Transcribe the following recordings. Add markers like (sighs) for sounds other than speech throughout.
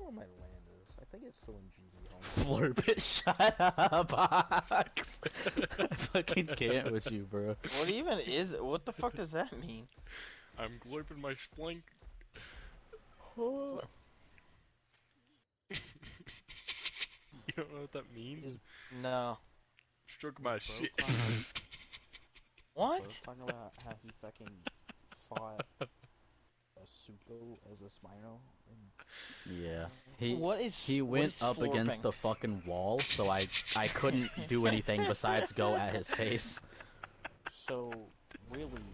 wonder where my land is. I think it's still in GD home. Flurp it, (laughs) shut up, Box. (laughs) I fucking can't with you, bro. What even is it? What the fuck does that mean? I'm glorping my splink. (laughs) you don't know what that means? Is- No. Stroke my Bro, shit. Bro What? talking about how he fucking fought Asuko as a Spino. And Yeah. He what is he went is up against florping? the fucking wall, so I I couldn't do (laughs) anything besides go at his face. so really,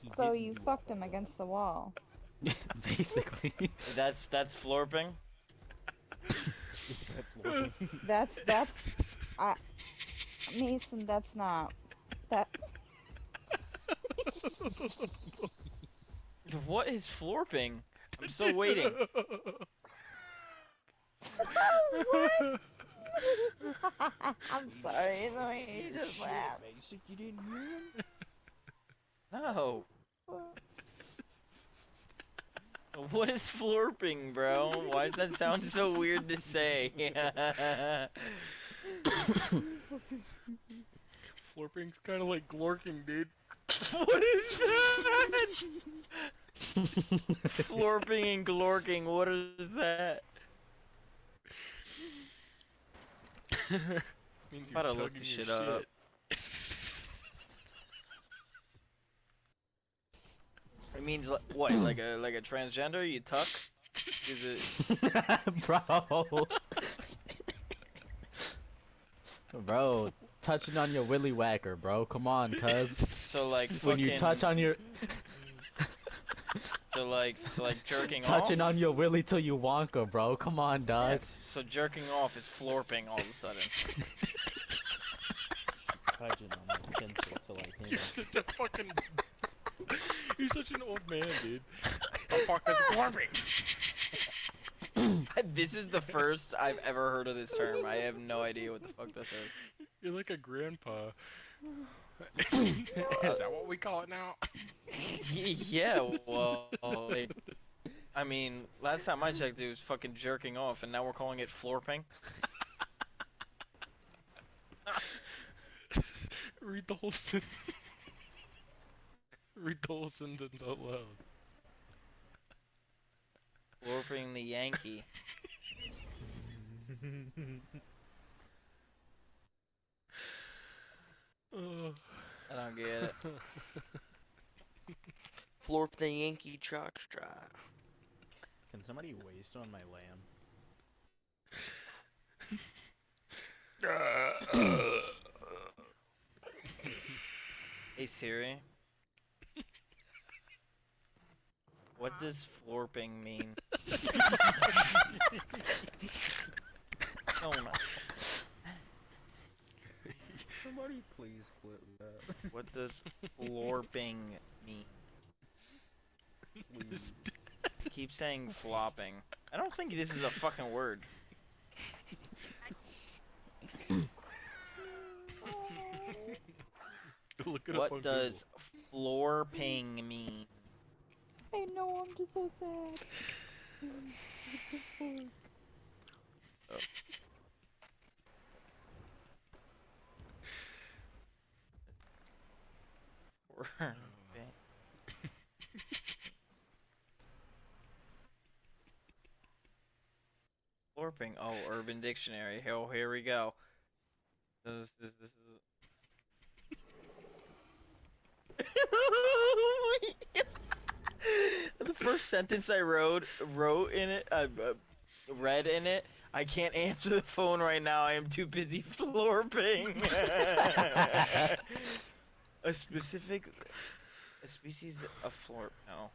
he So didn't you do fucked him against the wall. (laughs) Basically. (laughs) That's that's florping. Is that Florp? That's that's I Mason, that's not that What is florping? I'm still waiting. (laughs) I'm sorry, the way you just laughed. Basic, you didn't hear him? No. What is florping, bro? Why does that sound so weird to say? Florping's kind of like glorking, dude. what is that? Florping and glorking, what is that? (laughs) Means About you're to look tugging this your shit up. It means li- what? Like a like a transgender? You tuck? Is it? (laughs) Bro. bro, touching on your willy whacker, bro. Come on, cuz. So like When you touch on your So like so like jerking off (laughs) touching off. on your willy till you wonka, bro. Come on, dog. Yes. So jerking off is florping all of a sudden. Touching on my pencil till I (laughs) hit You're such a fucking. (laughs) You're such an old man, dude. The fuck is glorping? this is the first I've ever heard of this term. I have no idea what the fuck this is. You're like a grandpa. Is that what we call it now? (laughs) Yeah, well, like, I mean, last time I checked, it was fucking jerking off, and now we're calling it florping. (laughs) Read the whole sentence. (laughs) Read the whole sentence out loud. Florping the Yankee. I don't get it. (laughs) Florp the Yankee jockstrap. Can somebody waste on my lamb? (coughs) Hey Siri. What does florping mean? (laughs) oh no. Somebody please quit that. (laughs) What does (laughs) florping mean? Please. Keep saying flopping. I don't think this is a fucking word. Look it up on What does florping mean? I know I'm just so sad. (laughs) What the (laughs) Florping. Oh, Urban Dictionary. Oh, here we go. This, this, this is. (laughs) the first sentence I wrote wrote in it, uh, uh, read in it. I can't answer the phone right now. I am too busy (laughs) florping. A specific, a species of florp. No.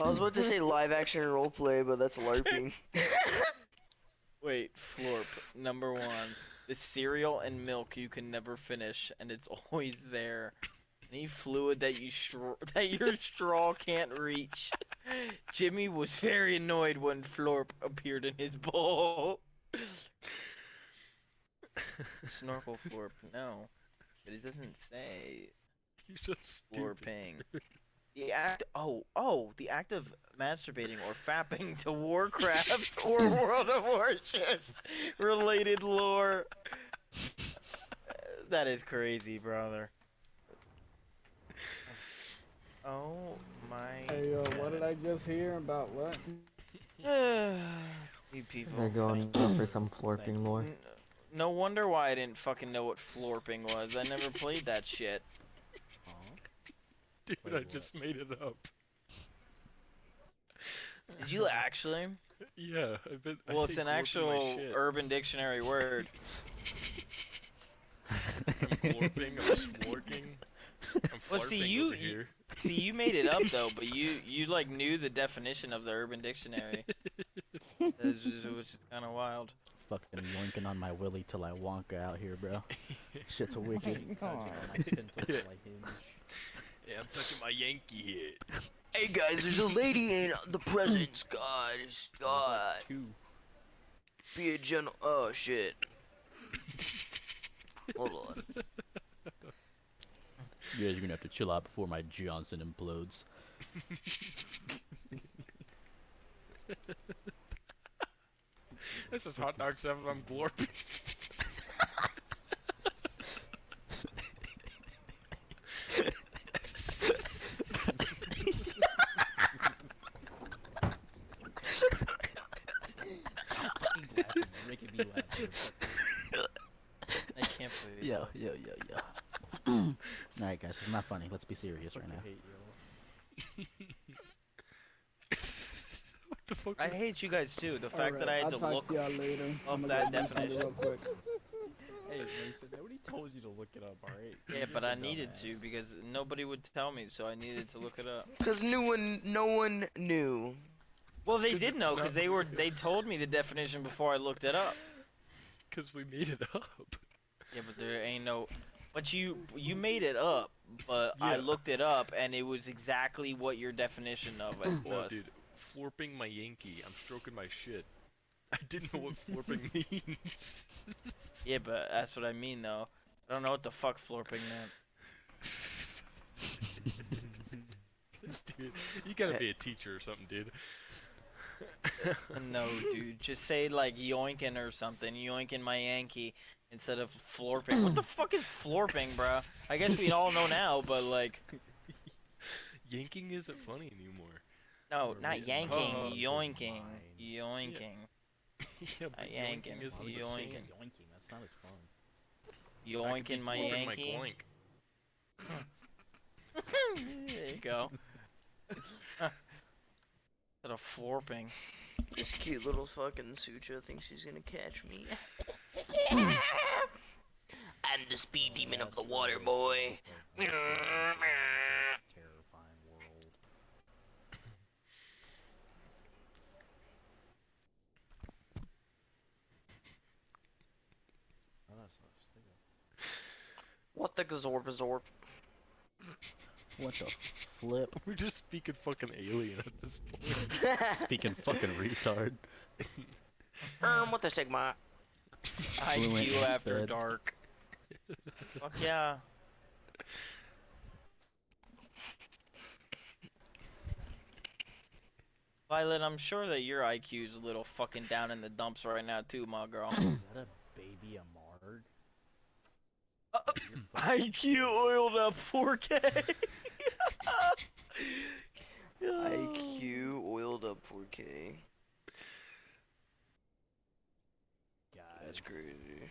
I was about to say live action roleplay, but that's LARPing. (laughs) Wait, florp. Number one. The cereal and milk you can never finish, and it's always there. Any fluid that you straw (laughs) that your straw can't reach. Jimmy was very annoyed when Florp appeared in his bowl. (laughs) Snorkel Florp, no. But it doesn't say (laughs) You're so stupid. Florping. (laughs) The act. Oh, oh, the act of masturbating or fapping to Warcraft (laughs) or World of Warships related lore. That is crazy, brother. (sighs) Oh my. Hey yo, what did I just hear about what? (sighs) you people. They're going for some Thank florping lore. N- No wonder why I didn't fucking know what florping was. I never played that shit. Huh? Dude, Wait, I what? just made it up. Did you actually? (laughs) Yeah, I bet. I Well, it's an actual. Urban Dictionary word. (laughs) I'm glorping, I'm splorking, I'm Well, see, you- over you- See, you made it up though, but you (laughs) you like knew the definition of the Urban Dictionary, which is, which is kind of wild. Fucking yoinking on my willy till I wonka out here, bro. (laughs) Shit's a wicked. Touching on my pintle till I hinge. Yeah, I'm touching my Yankee hit. (laughs) Hey guys, there's a lady in the presence, guys. (clears throat) God, like two. be a gentle. Oh shit. Hold on. (laughs) You guys are gonna have to chill out before my Johnson implodes. This is hot dog seven. I'm glorping. Fucking laughing. Making me laugh. I can't believe. It. Yo, that. yo, yo, yo. (clears throat) Alright, guys, it's not funny. Let's be serious right Fucking now. hate you. What the fuck? I hate you guys too. The fact that I had I'll to talk look. to y'all later. up I'ma that go do something definition. real quick. (laughs) Hey, Mason, nobody told you to look it up, alright? Yeah, but I needed to because nobody would tell me, so I needed to look it up. (laughs) Cause no one, no one knew. Well, they did know because they were (laughs) they told me the definition before I looked it up. Cause we made it up. Yeah, but there ain't no. But you you made it up, but I looked it up and it was exactly what your definition of it No, was. dude. Florping my Yankee. I'm stroking my shit. (laughs) I didn't know what florping (laughs) means. Yeah, but that's what I mean though. I don't know what the fuck florping meant. (laughs) dude, you gotta be a teacher or something, dude. No, dude, just say like yoinking or something. Yoinking my Yankee instead of florping. What the fuck is florping, bro? I guess we all know now, but like, Yanking isn't funny anymore. No, Or (laughs) not yanking, hand is yoinking, mine. yoinking, yeah, but yanking, yoinking isn't Why would the you say same. yoinking. yoinking? That's not as fun. I could be yoinking my florping Yankee. gloink. (laughs) there you go. (laughs) Instead of florping. This cute little fucking Sutra thinks she's gonna catch me. I'm the speed Oh, demon of the water, boy. but I'm just gonna enjoy this terrifying world. Oh, that's not stupid. What the gazorpazorp? What the flip? (laughs) We're just speaking fucking alien at this point. (laughs) Speaking fucking retard. um, what the sigma? (laughs) Fluent IQ after instead. dark. Fuck yeah. Violette, I'm sure that your IQ's a little fucking down in the dumps right now too, my girl. Is that a baby Amard? You're fucking IQ oiled up 4K. IQ (laughs) oiled up 4K. guys. That's crazy.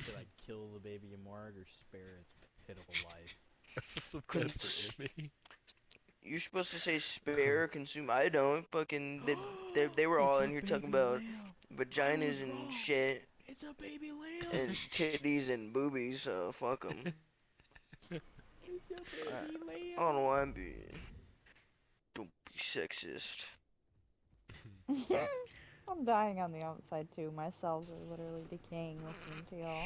Should I kill the baby Amard or spare its pitiful life? I feel so bad for Emmy. You're supposed to say spare, (laughs) consume. I don't. Fucking, they, they, they were (gasps) all in here talking about vaginas and shit, It's a baby lamb. and titties and boobies, so fuck them. (laughs) It's a baby lamb. I don't know why I'm being. Don't be sexist. (laughs) I'm dying on the outside too. My cells are literally decaying listening to y'all.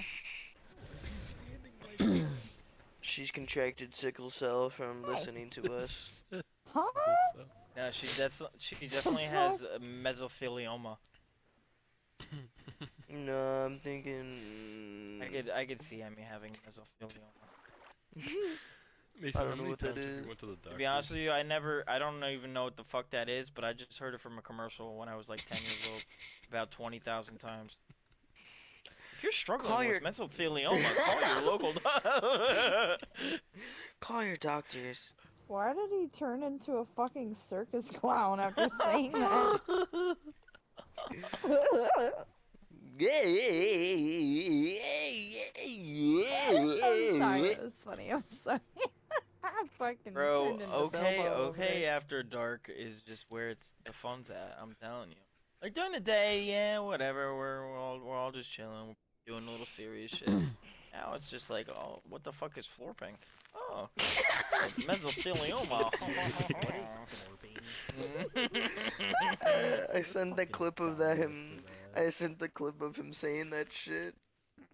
Is he standing like (coughs) She's contracted sickle cell from listening to (laughs) us. Huh? No, she des- she definitely has uh, mesothelioma. No, I'm thinking. I could I could see Emmy having mesothelioma. (laughs) Mason, I how don't know many what that times have went to the? To be honest with you, I never, I don't even know what the fuck that is, but I just heard it from a commercial when I was like 10 years old, about 20,000 times. If you're struggling Call with your- mesothelioma, call your (laughs) local. Call your doctors. Why did he turn into a fucking circus clown after saying that? (laughs) I'm sorry, yeah. it was funny. I'm sorry. (laughs) I fucking Bro, turned into okay, Bilbo okay. there. After dark is just where it's the fun's at. I'm telling you. Like during the day, yeah, whatever. We're, we're all we're all just chilling, doing a little serious shit. (coughs) now it's just like, oh, what the fuck is florping? Oh, (laughs) mesothelioma. (laughs) what is florping? I sent the Fucking clip of that as him. To that. I sent the clip of him saying that shit.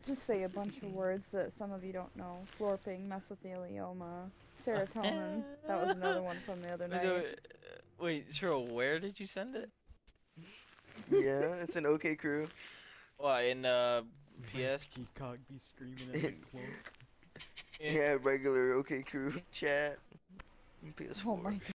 Just say a bunch of words that some of you don't know. Florping, mesothelioma, serotonin. that was another one from the other (laughs) night. wait, Wait, Cheryl, where did you send it? Yeah, it's an OK crew. What in uh PS? Keith Cogby screaming at the (laughs) cloak. Yeah, regular OK crew (laughs) chat. PS4. Oh my